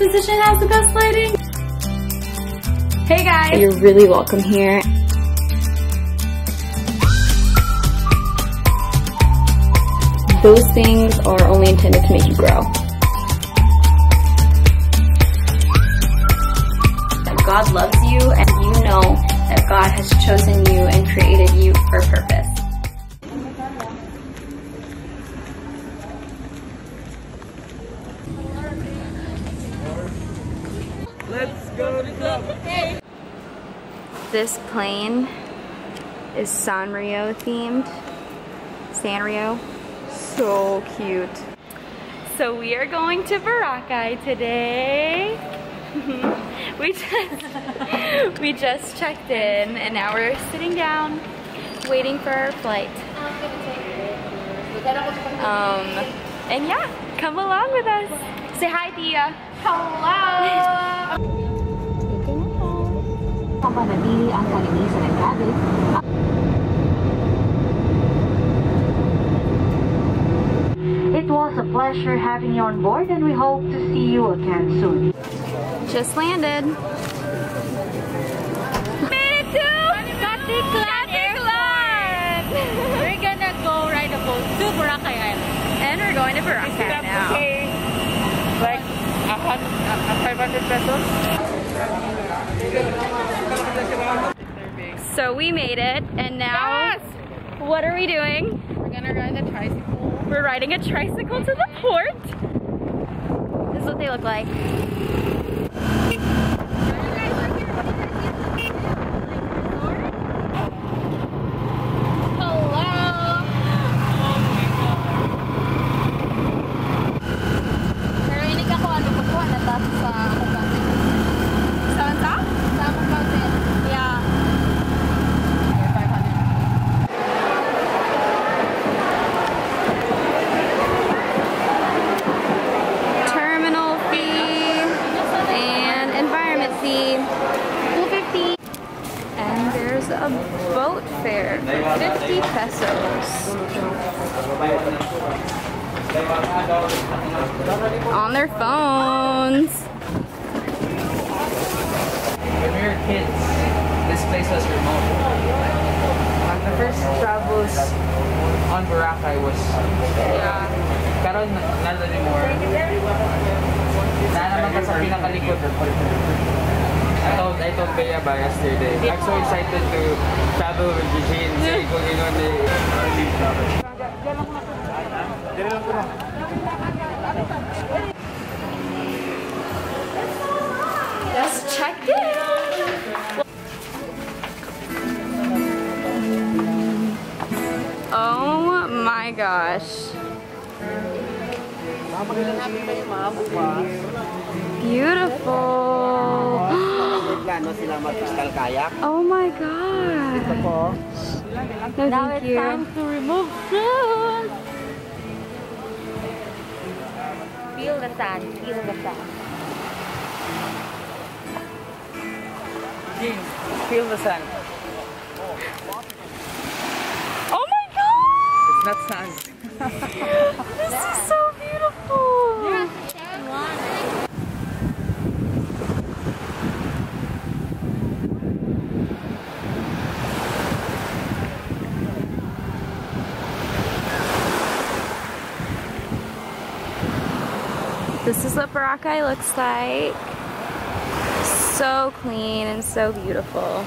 position has the best lighting. Hey guys! You're really welcome here. Those things are only intended to make you grow. God loves you and you know that God has chosen you and created you for a purpose. Let's go to club. This plane is Sanrio themed. Sanrio. So cute. So we are going to Boracay today. we just we just checked in and now we're sitting down waiting for our flight. Um and yeah, come along with us. Say hi Dia. Hello. Mapanatili ang kalinisan ng cabin It was a pleasure having you on board and we hope to see you again soon. Just landed. Made it to Caticlan Airport. We're gonna go ride a boat to Boracay Island. And we're going to Boracay now. Like a hundred, uh, 500 pesos. So we made it, and now what are we doing? We're gonna ride the tricycle. We're riding a tricycle to the port. This is what they look like. Pero hindi ako ano ko po, natapos sa akong budget. Saan sa? Sa akong budget. Yeah. Terminal fee and environment fee, 250. And there's a boat fare, 50 pesos. On their phones. When we were kids, this place was remote. Like the first travels on Boracay was Yeah. pero n- not anymore. Na naman ka sa pinakalikod. I told, I told Bea ba yesterday. I'm so excited to travel with Eugene. Sabi ko gano'n eh. Just checked in. My gosh. Beautiful. Plano sila mag-crystal kayak. Oh my god. Po. No, thank you. to remove shoes. Feel the sun. Feel the sun. Eugene, feel the sun. Oh my not sand. This is so beautiful. This is what Boracay looks like. So clean and so beautiful.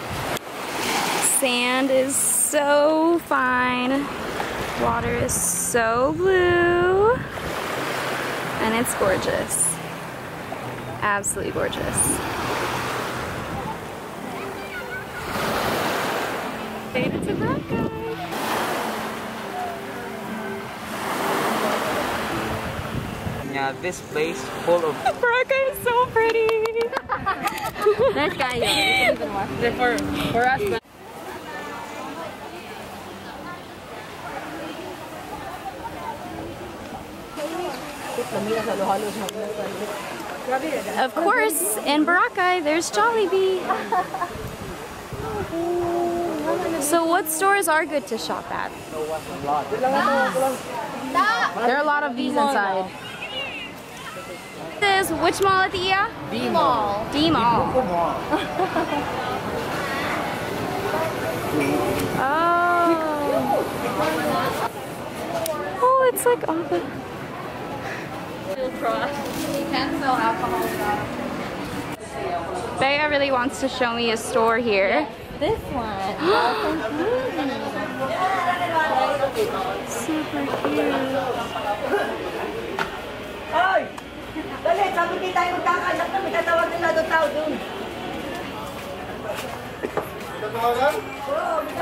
Sand is so fine. Water is so blue. And it's gorgeous. Absolutely gorgeous. Made it to Boracay. Yeah, this place full of Boracay is so pretty. Let's go. You can even watch it. For, for us, Of course, in Boracay, there's Jollibee. So what stores are good to shop at? There are a lot of these inside. This says which mall at the EA? D Mall. D. Mall. Oh. Oh, it's like all the. You can sell alcohol stuff. Bea really wants to show me a store here. This one. Super cute. Hoy! Dali, sabi kayo tayo magkakalat na, may tatawag nila doon tao doon.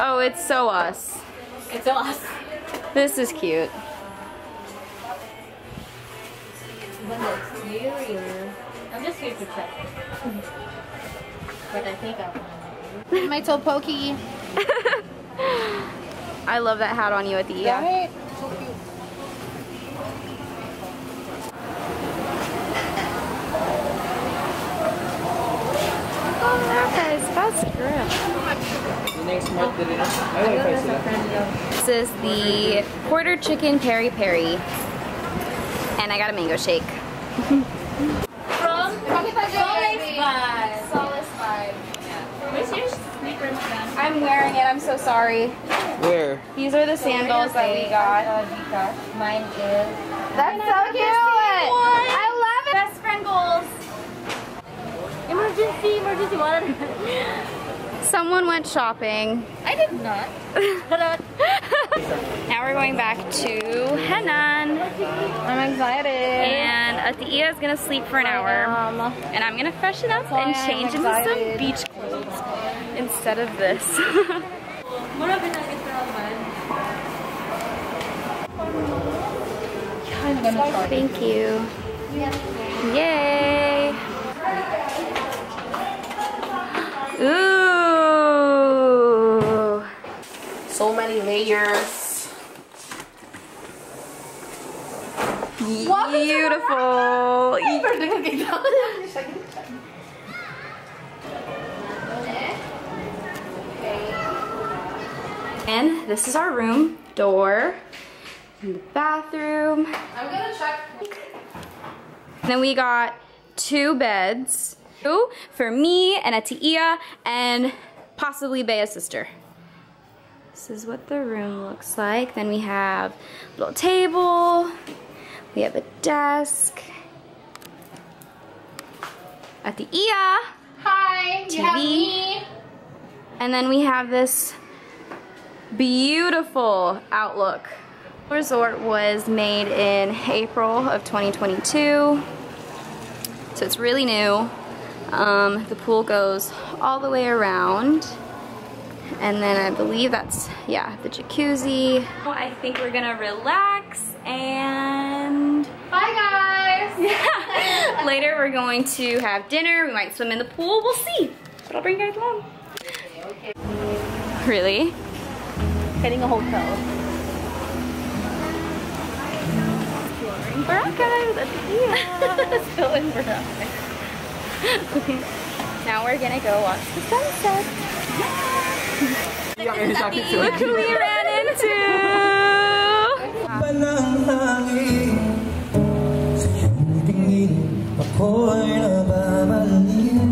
Oh, it's so us. It's so us. This is cute. But the exterior. I'm just here to check. but I think I'll find it. My Topoki. I love that hat on you at the EA. Right? So cute. Oh, that guy's best grip. Yun na yung smart din rin. May wifi sila. This is the quarter chicken peri peri. And I got a mango shake. From Solace Vibe. Solace Vibe. Where's your sneakers then? I'm wearing it, I'm so sorry. Where? These are the sandals that we got. Mine is. That's so cute! I love it! Best friend goals. Emergency, emergency. What? Someone went shopping. I did not. now we're going back to Henan. I'm excited. And Atia is gonna sleep for an hour. And I'm gonna freshen up and change into some beach clothes instead of this. I'm gonna try. Thank you. Yay! Beautiful! And this is our room door. And the bathroom. I'm gonna check. And then we got two beds. Two for me and Atia and possibly Bea's sister. This is what the room looks like. Then we have a little table. We have a desk. Atia. Hi, you have TV. me. And then we have this beautiful outlook. Resort was made in April of 2022. So it's really new. Um, the pool goes all the way around. And then I believe that's, yeah, the jacuzzi. I think we're gonna relax and Bye, guys. later we're going to have dinner. We might swim in the pool, we'll see. But I'll bring you guys along. Really? Getting a hotel. Boracay with Atia. Still in Boracay. now we're gonna go watch the sunset. Look who we ran into! Ako'y nababaliw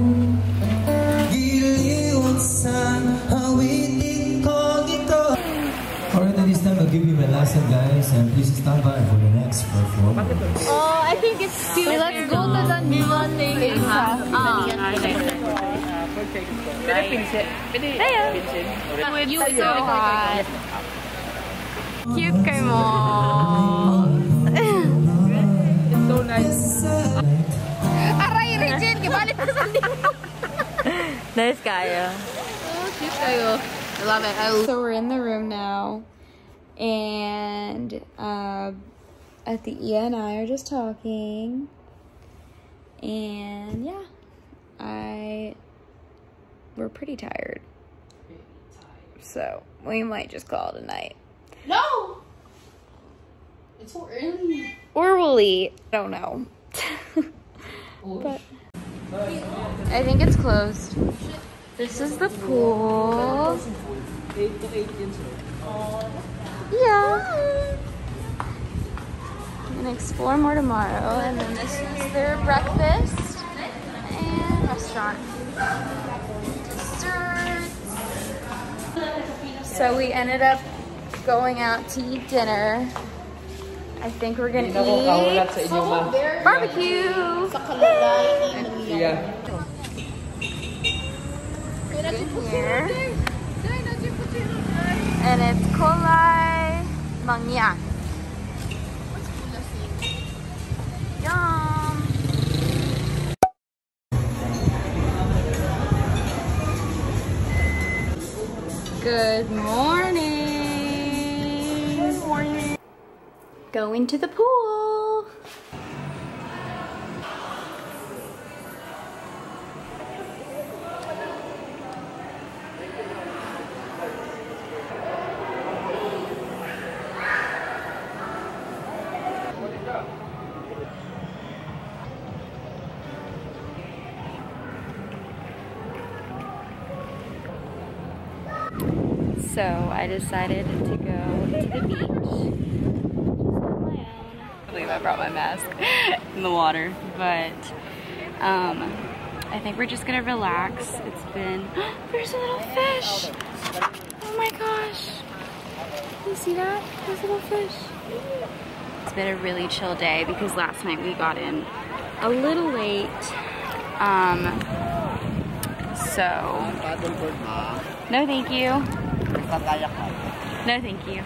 Giliw sa hawitin ko ito Alright, at this time I'll give you my last advice and please stand by for the next performance. Oh, I think it's cute. Let's go to the neon thing. Ah. Pwede pinsin. Pwede pinsin. You so hot. Cute kay mo. Regine, gibalit na sa Nice kaya. Oh, cute kayo. I love it. I So we're in the room now, and uh, Athea and I are just talking, and yeah, I we're pretty tired, so we might just call it a night, No! It's so early. or we'll eat. I don't know, but I think it's closed. This is the pool. Yeah. I'm gonna explore more tomorrow. And then this is their breakfast and restaurant. Desserts. So we ended up going out to eat dinner. I think we're gonna sa eat inyo, ma'am. barbecue. Yeah. Here. And it's kolai mangyan. Going into the pool. So I decided to go to the beach. Just on my own. I believe I brought my mask in the water, but um, I think we're just gonna relax. It's been, there's a little fish. Oh my gosh. You see that? There's a little fish. It's been a really chill day because last night we got in a little late. Um, so, no thank you. No, thank you.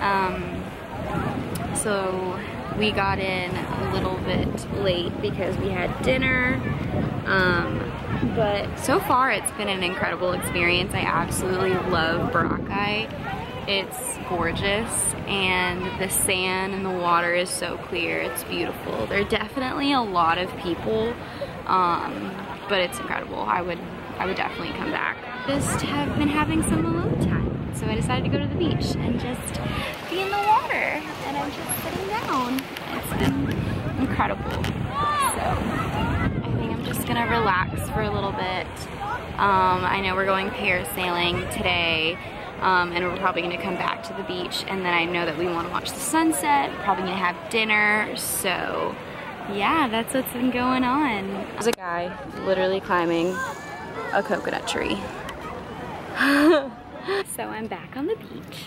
Um, so we got in a little bit late because we had dinner. Um, but so far it's been an incredible experience. I absolutely love Boracay. It's gorgeous and the sand and the water is so clear. It's beautiful. There are definitely a lot of people, um, but it's incredible. I would, I would definitely come back. Just have been having some alone time. So I decided to go to the beach and just be in the water. And I'm just sitting down. Incredible. So I think I'm just gonna relax for a little bit. Um, I know we're going parasailing today. Um, and we're probably gonna come back to the beach and then I know that we wanna watch the sunset, probably gonna have dinner, so yeah, that's what's been going on. There's a guy literally climbing a coconut tree. so I'm back on the beach.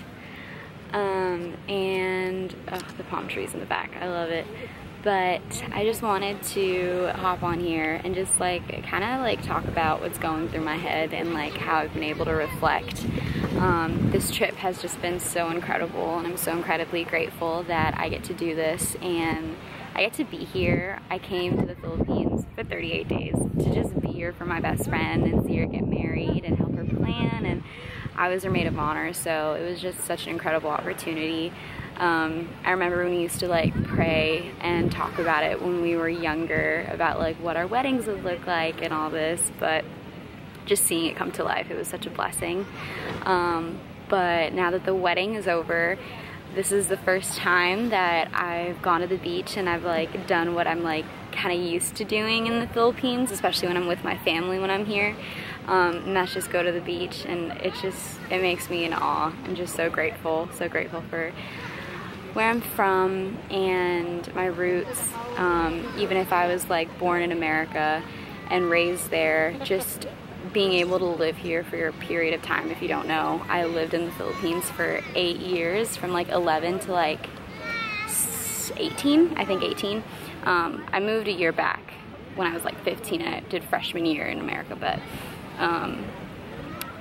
Um, and oh, the palm trees in the back, I love it. But I just wanted to hop on here and just like kind of like talk about what's going through my head and like how I've been able to reflect. Um, this trip has just been so incredible and I'm so incredibly grateful that I get to do this and I get to be here. I came to the Philippines for 38 days to just be here for my best friend and see her get married and help I was her maid of honor so it was just such an incredible opportunity. Um, I remember when we used to like pray and talk about it when we were younger about like what our weddings would look like and all this but just seeing it come to life it was such a blessing. Um, but now that the wedding is over this is the first time that I've gone to the beach and I've like done what I'm like kind of used to doing in the Philippines, especially when I'm with my family when I'm here. Um, and that's just go to the beach and it just, it makes me in awe. I'm just so grateful, so grateful for where I'm from and my roots. Um, even if I was like born in America and raised there, just being able to live here for a period of time if you don't know i lived in the philippines for eight years from like 11 to like 18 i think 18 um, i moved a year back when i was like 15 and i did freshman year in america but um,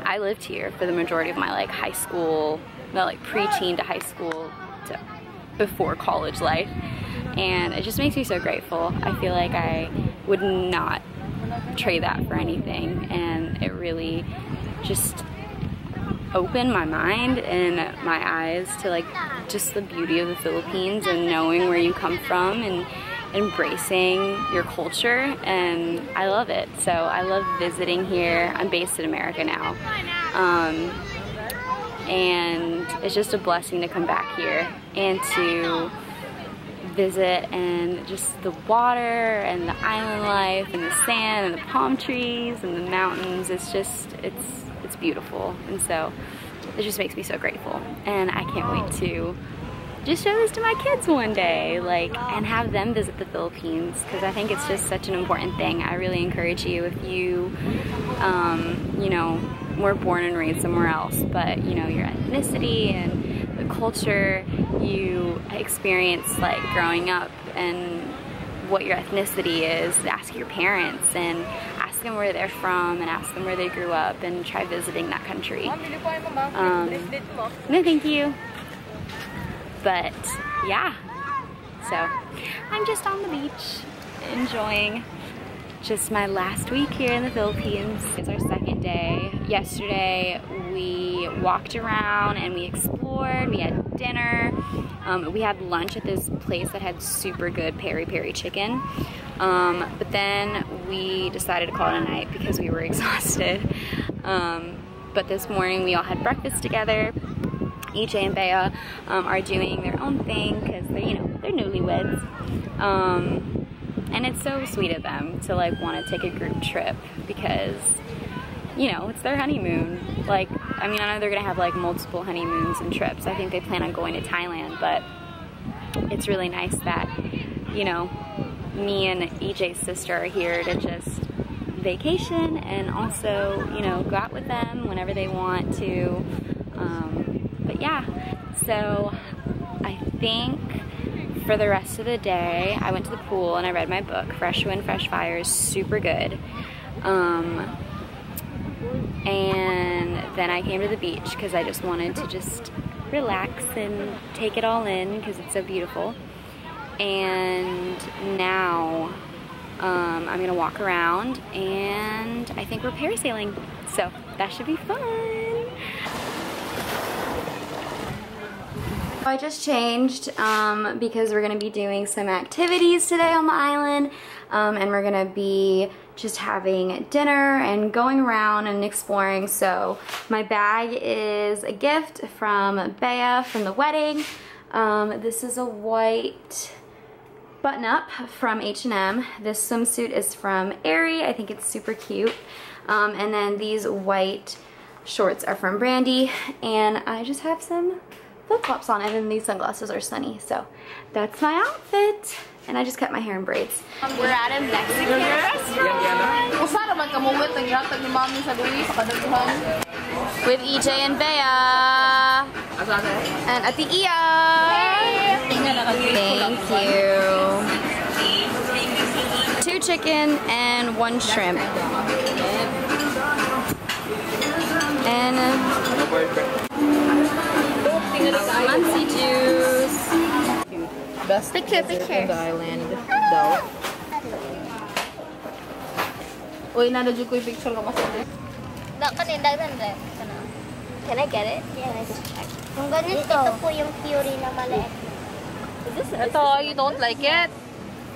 i lived here for the majority of my like high school no, like preteen to high school to before college life. And it just makes me so grateful. I feel like i would not trade that for anything. And it really just opened my mind and my eyes to like just the beauty of the Philippines and knowing where you come from and embracing your culture and I love it. So I love visiting here. I'm based in America now. Um, and it's just a blessing to come back here and to visit and just the water and the island life and the sand and the palm trees and the mountains. It's just it's it's beautiful. And so it just makes me so grateful. And I can't wait to just show this to my kids one day, like, and have them visit the Philippines because I think it's just such an important thing. I really encourage you if you, um, you know, were born and raised somewhere else, but you know, your ethnicity and the culture you experience like growing up and what your ethnicity is, ask your parents and ask them where they're from and ask them where they grew up and try visiting that country. Um, no, thank you. But yeah, so I'm just on the beach enjoying just my last week here in the Philippines. It's our second day. Yesterday we walked around and we explored, we had dinner, um, we had lunch at this place that had super good peri-peri chicken. Um, but then we decided to call it a night because we were exhausted. Um, but this morning we all had breakfast together. EJ and Bea um, are doing their own thing because they're, you know, they're newlyweds. Um, and it's so sweet of them to like want to take a group trip because you know it's their honeymoon like i mean i know they're gonna have like multiple honeymoons and trips i think they plan on going to thailand but it's really nice that you know me and ej's sister are here to just vacation and also you know go out with them whenever they want to um, yeah so i think for the rest of the day, I went to the pool and I read my book, Fresh Wind, Fresh Fire is super good. Um, and then I came to the beach because I just wanted to just relax and take it all in because it's so beautiful. And now um, I'm gonna walk around and I think we're parasailing. So that should be fun. I just changed um, because we're going to be doing some activities today on the island um, and we're going to be just having dinner and going around and exploring. So my bag is a gift from Bea from the wedding. Um, this is a white button up from H&M. This swimsuit is from Aerie. I think it's super cute. Um, and then these white shorts are from Brandy. And I just have some flip-flops on and then these sunglasses are sunny. So that's my outfit. And I just cut my hair in braids. We're at a Mexican restaurant Kung saan naman kamuwit ang ihatag sa Luis with EJ and Bea Asa na? and Ati Iya. Thank you. Two chicken and one shrimp. And uh, Muncie juice. Best Picture, desert picture. in the island daw. Uy, nanadyo ko yung picture ka masaya. Can I get it? Yeah, I just check. Ang ganito. Ito po yung Fury na maliit. Ito, you don't like it?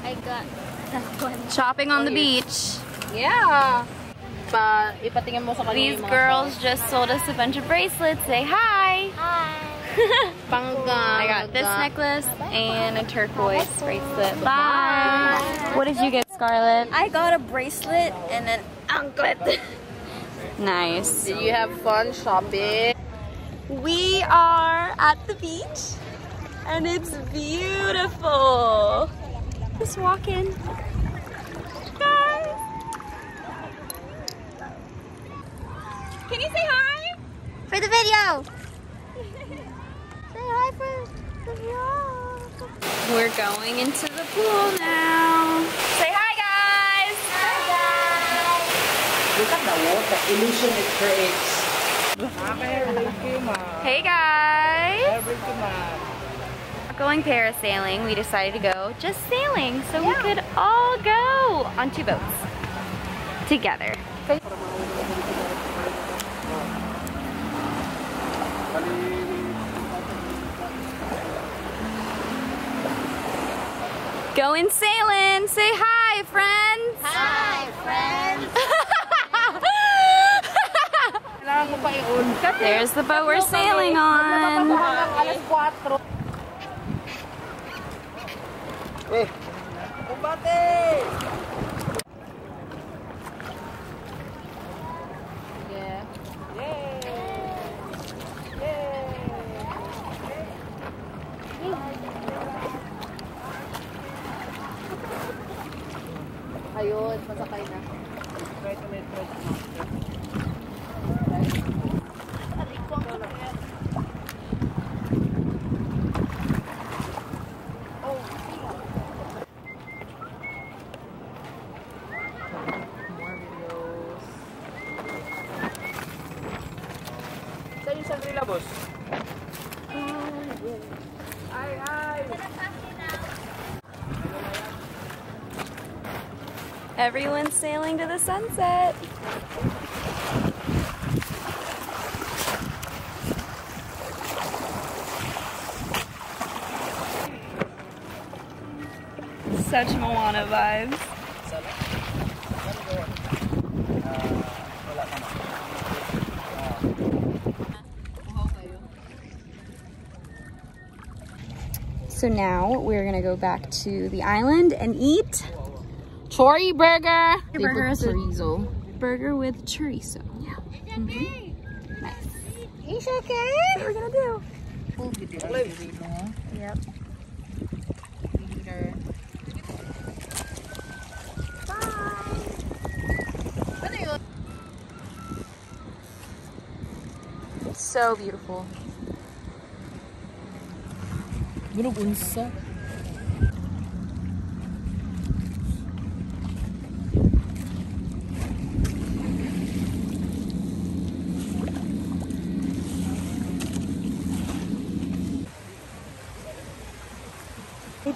I got that one. Shopping on the beach. Yeah. Pa, ipatingin mo sa kanila These girls just sold us a bunch of bracelets. Say hi. Hi. Panggang. I got this necklace and a turquoise bracelet. Bye. What did you get, Scarlett? I got a bracelet and an anklet. Nice. Did you have fun shopping? We are at the beach and it's beautiful. Just walking. Guys. Can you say hi? For the video. Say hi for the vlog. We're going into the pool now. Say hi, guys. Hi guys. Look at the water illusion it creates. Hey, guys. We're going parasailing. We decided to go just sailing so we could all go on two boats together. Going sailing. Say hi, friends. Hi friends. Kailangan ko pa i-on. Kasi There's the boat we're sailing on. hanggang sailing to the sunset. Such Moana vibes. So now we're gonna go back to the island and eat Chori burger. burger with chorizo. burger with chorizo. Yeah. Nice. It's okay. That's what we're gonna do. Yep. It's so beautiful. Murag unsa.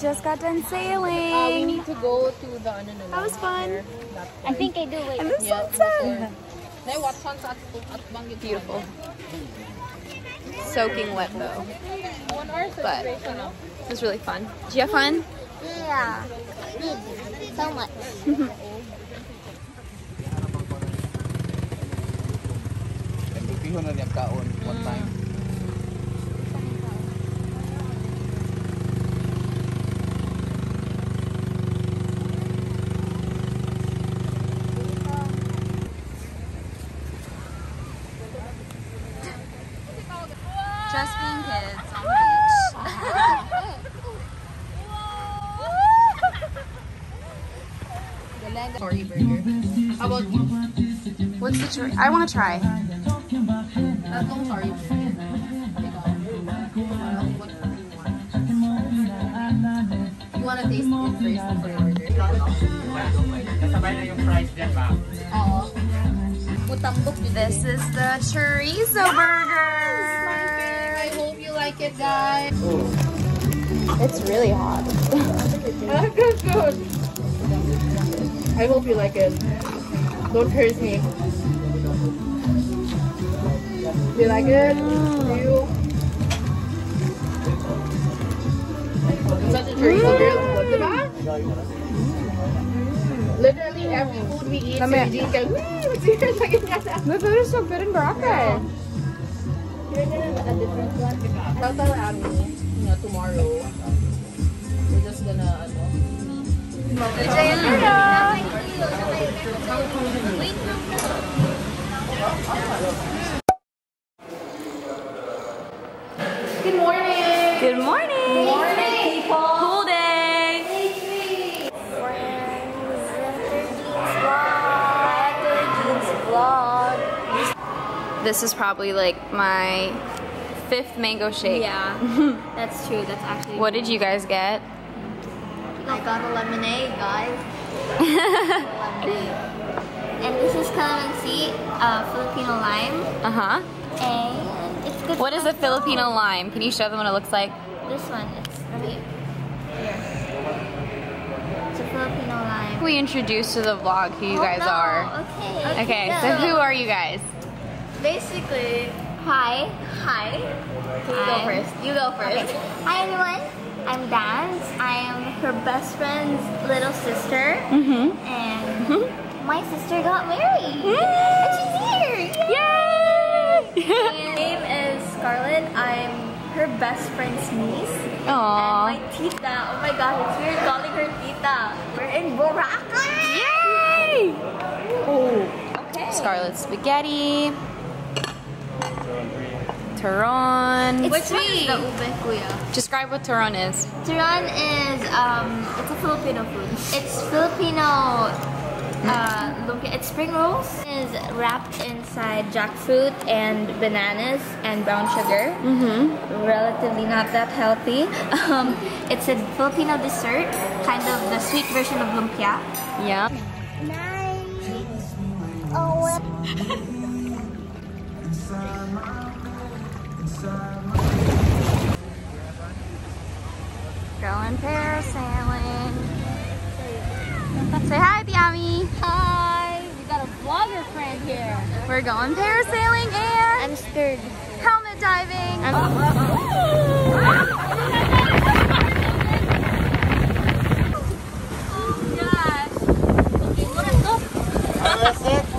Just got done sailing. Uh, we need to go to the ano na That was fun. I think I do. Wait. And the Yeah, sunset. Nay, what saan sa at at Beautiful. Soaking wet though. One hour But- It was really fun. Did you have fun? Yeah. So much. Pihon na niya kaon one time. Just being kids on the Chori burger. How about you? I want to try. Tatlong chori burger. Ikaw. What do you want? Wanna taste it first before you order? Kasabay na yung price dyan ba? Oo. Putambok. This is the chorizo burger. I hope you like it, guys. It's really hot. good, good. I hope you like it. Don't hurt me. You like it? Do you? Such a. Diba? Literally every food we eat, si Eugene can, "Hmm, serious na ganyan." The food is so good in Boracay. You're gonna a different one. Tell tell Abby, you know, tomorrow. We're just gonna, ano, This is probably like my fifth mango shake. Yeah, that's true. That's actually. What did you guys get? I got a lemonade, guys. lemonade. And this is calamansi, uh, Filipino lime, Uh huh. and it's good. What is a Filipino lime? Can you show them what it looks like? This one, it's right here. It's a Filipino lime. We introduced to the vlog who you Oh, guys no. are. Okay. Okay, so who are you guys? Basically, hi. Hi. You go first. You go first. Hi, everyone. I'm Dance. I am her best friend's little sister. Mm-hmm. And my sister got married. And she's here. Yay! My name is Scarlett. I'm her best friend's niece. Aww. And my tita. Oh my god, it's weird calling her tita. We're in Boracay. Yay! Okay. Scarlet spaghetti. Turon. Which one is the ube, kuya? Describe what turon is. Turon is um, it's a Filipino food. It's Filipino uh, lumpia. It's spring rolls. It's wrapped inside jackfruit and bananas and brown sugar. Mm-hmm. Relatively not that healthy. Um, it's a Filipino dessert, kind of the sweet version of lumpia. Yeah. Going parasailing. Say hi, Biami. Hi! We got a vlogger friend here. We're going parasailing and I'm scared. helmet diving. Oh, Good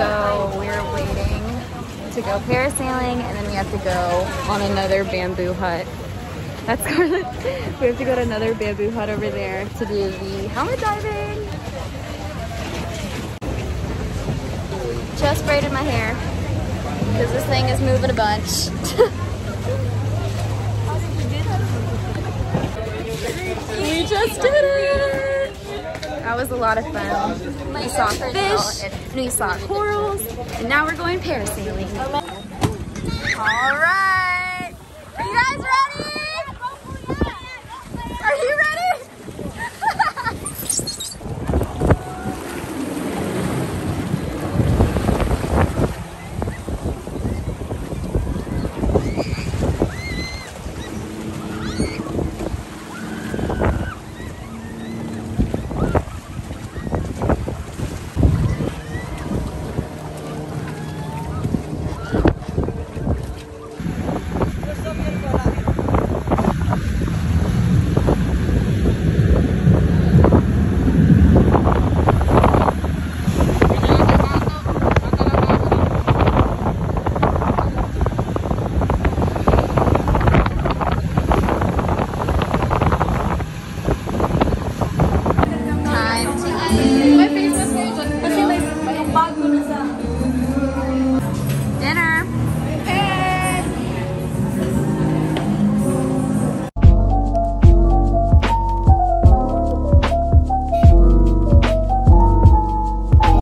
So we're waiting to go parasailing and then we have to go on another bamboo hut. That's Scarlett. We have to go to another bamboo hut over there to do the helmet diving. Just braided my hair because this thing is moving a bunch. we just did it! That was a lot of fun. We saw fish, and we saw corals, and now we're going parasailing. All right,